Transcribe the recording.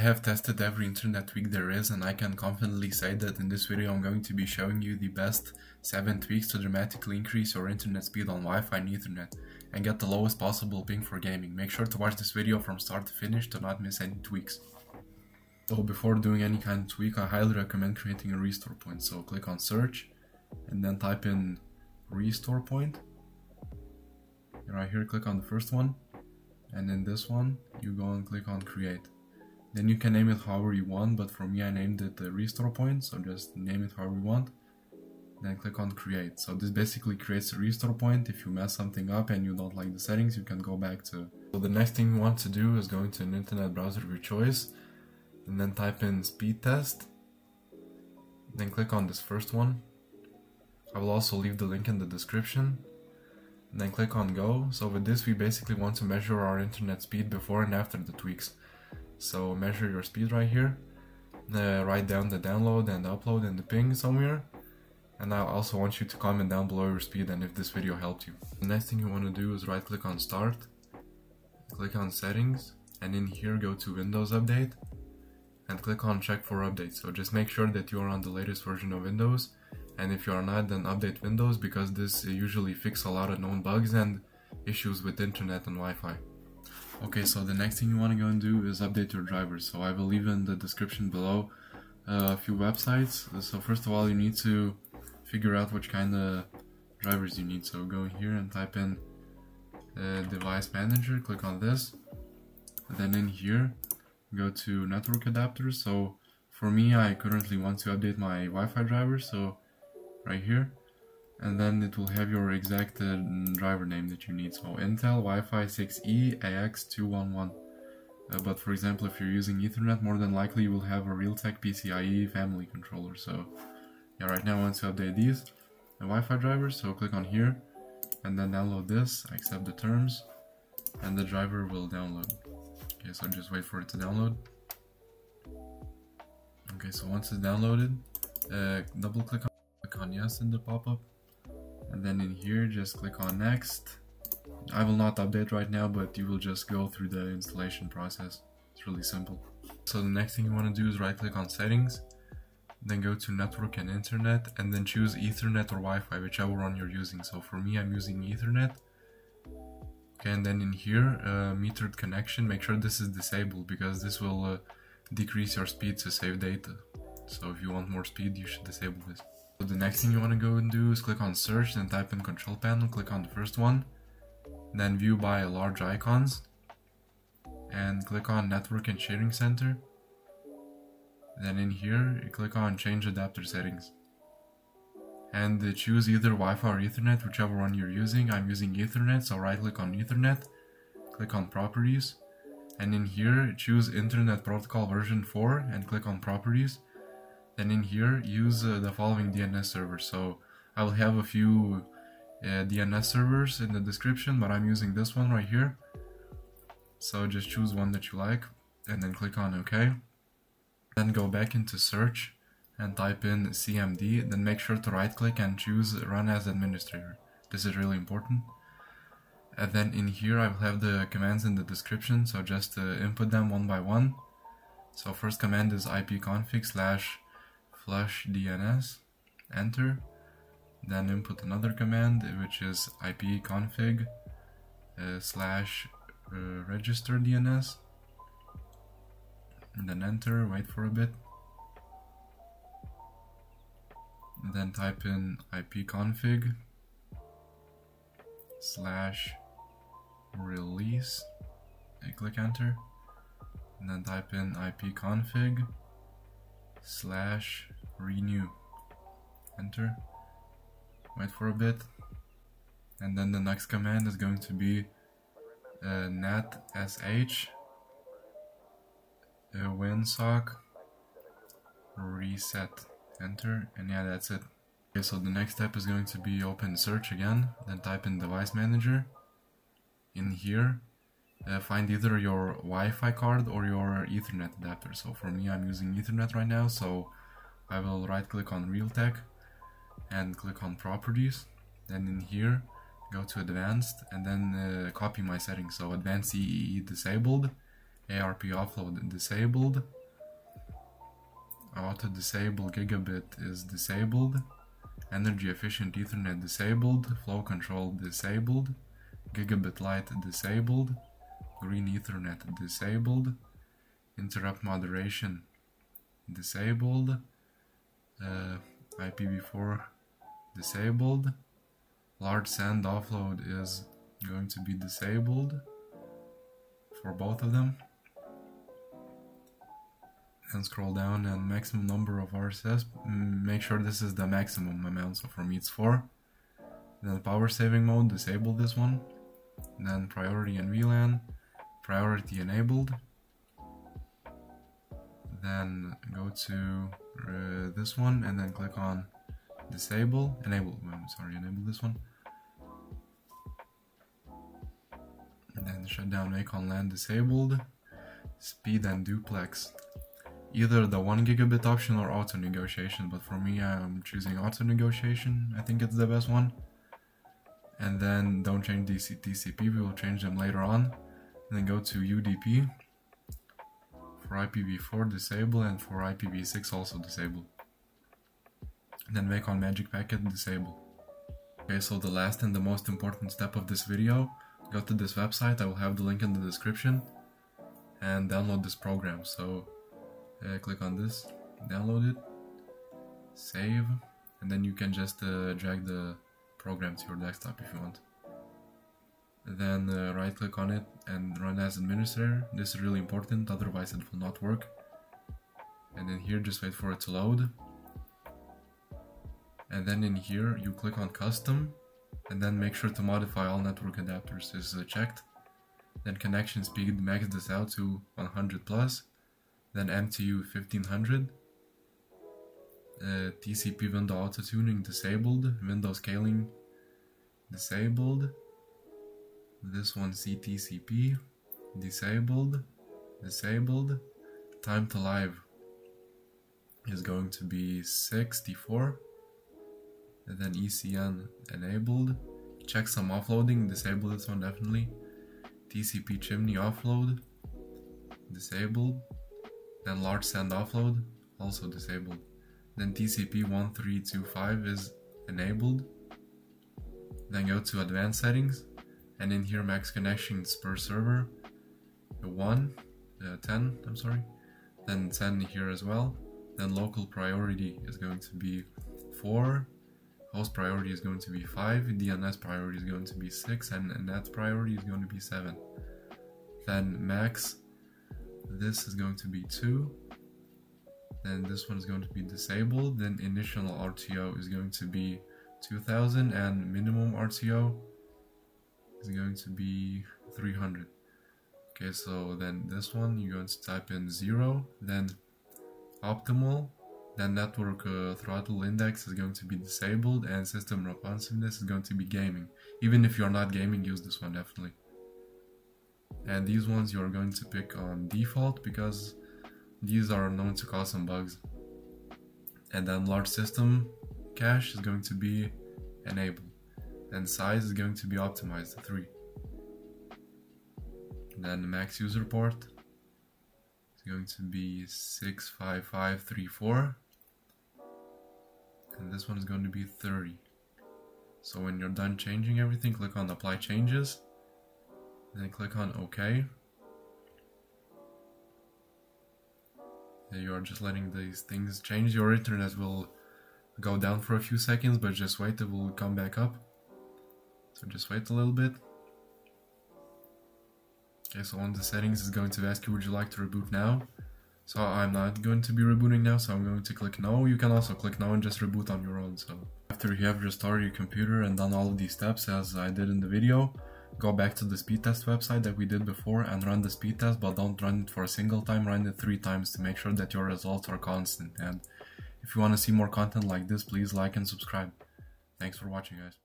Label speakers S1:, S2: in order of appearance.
S1: I have tested every internet tweak there is and I can confidently say that in this video I'm going to be showing you the best 7 tweaks to dramatically increase your internet speed on Wi-Fi and Ethernet and get the lowest possible ping for gaming. Make sure to watch this video from start to finish to not miss any tweaks. So before doing any kind of tweak I highly recommend creating a restore point. So click on search and then type in restore point. And Right here click on the first one and in this one you go and click on create. Then you can name it however you want, but for me I named it the restore point, so just name it however you want. Then click on create. So this basically creates a restore point. If you mess something up and you don't like the settings, you can go back to. So the next thing you want to do is go into an internet browser of your choice, and then type in speed test. Then click on this first one. I will also leave the link in the description. And then click on go. So with this we basically want to measure our internet speed before and after the tweaks. So measure your speed right here. Uh, write down the download and upload and the ping somewhere. And I also want you to comment down below your speed and if this video helped you. The next thing you want to do is right click on start, click on settings, and in here go to Windows Update and click on check for updates. So just make sure that you are on the latest version of Windows and if you are not then update Windows because this usually fix a lot of known bugs and issues with internet and Wi-Fi. Okay, so the next thing you want to go and do is update your drivers. So I will leave in the description below uh, a few websites. So first of all, you need to figure out which kind of drivers you need. So go here and type in uh, device manager, click on this. Then in here, go to network adapters. So for me, I currently want to update my Wi-Fi driver. So right here, and then it will have your exact uh, driver name that you need. So Intel Wi-Fi 6E AX211. Uh, but for example, if you're using Ethernet, more than likely you will have a Realtek PCIe family controller. So yeah, right now I want to update these the Wi-Fi drivers. So click on here and then download this, accept the terms, and the driver will download. Okay, so just wait for it to download. Okay, so once it's downloaded, uh, double click on, click on yes in the pop-up and then in here just click on next. I will not update right now but you will just go through the installation process. It's really simple. So the next thing you want to do is right click on settings then go to network and internet and then choose ethernet or Wi-Fi whichever one you're using. So for me I'm using ethernet. Okay and then in here uh, metered connection make sure this is disabled because this will uh, decrease your speed to save data. So if you want more speed you should disable this so the next thing you want to go and do is click on search, then type in control panel, click on the first one, then view by large icons, and click on network and sharing center. Then in here, you click on change adapter settings. And choose either Wi-Fi or Ethernet, whichever one you're using. I'm using Ethernet, so right click on Ethernet, click on properties, and in here choose Internet Protocol version 4 and click on properties then in here, use uh, the following DNS server. So I will have a few uh, DNS servers in the description, but I'm using this one right here. So just choose one that you like and then click on OK. Then go back into search and type in CMD. Then make sure to right click and choose run as administrator. This is really important. And then in here I will have the commands in the description, so just uh, input them one by one. So first command is ipconfig slash flush DNS, enter, then input another command which is ipconfig uh, slash uh, register DNS, and then enter, wait for a bit, and then type in ipconfig slash release, and click enter, and then type in ipconfig slash renew. Enter. Wait for a bit. And then the next command is going to be uh, net sh uh, winsock reset. Enter. And yeah that's it. Okay so the next step is going to be open search again then type in device manager. In here uh, find either your Wi-Fi card or your Ethernet adapter. So for me, I'm using Ethernet right now, so I will right click on Realtek and click on properties. Then in here, go to advanced and then uh, copy my settings. So advanced EEE disabled ARP offload disabled. Auto disable gigabit is disabled. Energy efficient ethernet disabled. Flow control disabled. Gigabit Lite disabled. Green ethernet disabled. Interrupt moderation disabled. Uh, IPv4 disabled. Large send offload is going to be disabled for both of them. And scroll down and maximum number of RSS. Mm, make sure this is the maximum amount, so for me it's 4. Then power saving mode, disable this one. Then priority and VLAN, priority enabled. Then go to uh, this one and then click on disable, enable, I'm sorry, enable this one. And then shut down wake on LAN disabled, speed and duplex. Either the 1 gigabit option or auto negotiation, but for me I'm choosing auto negotiation, I think it's the best one. And then don't change DC TCP, we will change them later on. And then go to UDP, for IPv4 disable and for IPv6 also disable. Then wake on magic packet disable. Okay, so the last and the most important step of this video, go to this website, I will have the link in the description, and download this program. So uh, click on this, download it, save, and then you can just uh, drag the program to your desktop if you want then uh, right click on it and run as administrator. This is really important otherwise it will not work. And then here just wait for it to load. And then in here you click on custom and then make sure to modify all network adapters. Is checked. Then connection speed max this out to 100 plus then MTU 1500 uh, TCP window auto tuning disabled window scaling disabled this one CTCP, disabled, disabled. Time to live is going to be 64. And then ECN enabled. Checksum offloading, disable this one definitely. TCP chimney offload, disabled. Then large send offload, also disabled. Then TCP 1325 is enabled. Then go to advanced settings and in here max connections per server. The 1 uh, 10 I'm sorry. Then 10 here as well. Then local priority is going to be 4 host priority is going to be 5 DNS priority is going to be 6 and net priority is going to be 7 then max this is going to be 2 then this one is going to be disabled. Then initial RTO is going to be 2000 and minimum RTO is going to be 300 okay so then this one you're going to type in 0 then optimal then network uh, throttle index is going to be disabled and system responsiveness is going to be gaming. Even if you're not gaming use this one definitely. And these ones you're going to pick on default because these are known to cause some bugs. And then large system cache is going to be enabled and size is going to be optimized to 3. Then the max user port is going to be 65534 and this one is going to be 30. So when you're done changing everything, click on apply changes, then click on OK. You are just letting these things change. Your internet will go down for a few seconds, but just wait, it will come back up. So just wait a little bit. Okay, so on the settings is going to ask you would you like to reboot now? So I'm not going to be rebooting now, so I'm going to click no. You can also click no and just reboot on your own. So after you have restored your computer and done all of these steps as I did in the video, go back to the speed test website that we did before and run the speed test, but don't run it for a single time, run it three times to make sure that your results are constant. And if you want to see more content like this, please like and subscribe. Thanks for watching guys.